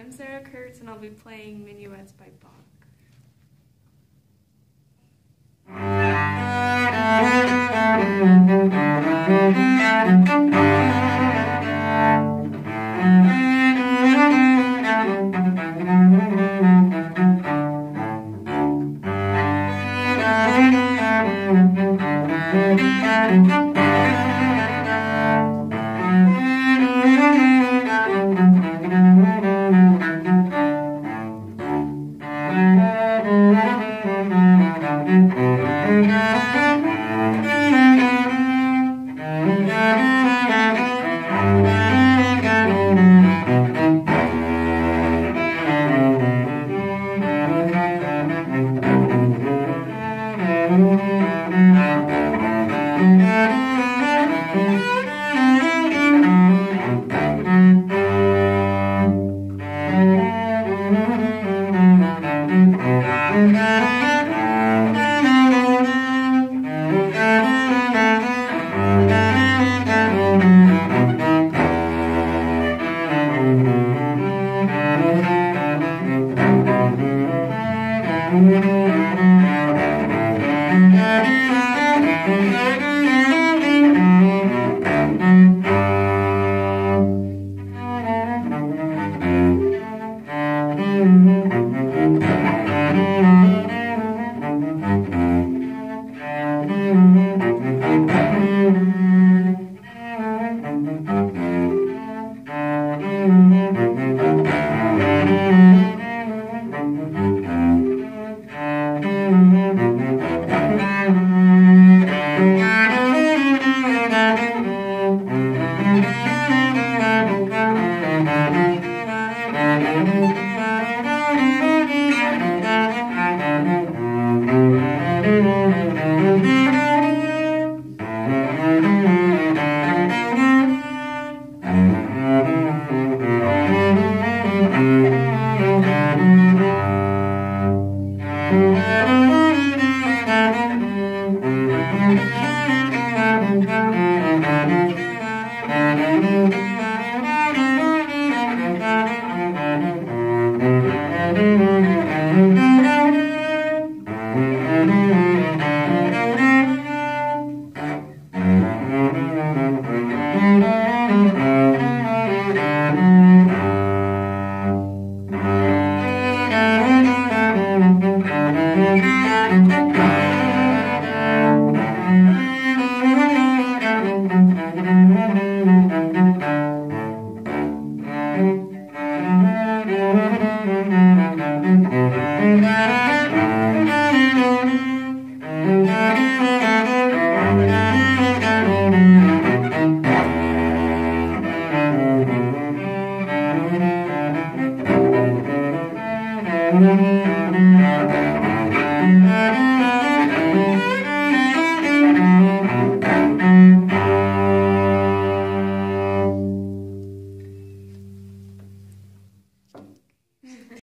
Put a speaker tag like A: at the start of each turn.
A: I'm Sarah Kurtz, and I'll be playing Minuets by Bach.
B: Música Mm-hmm.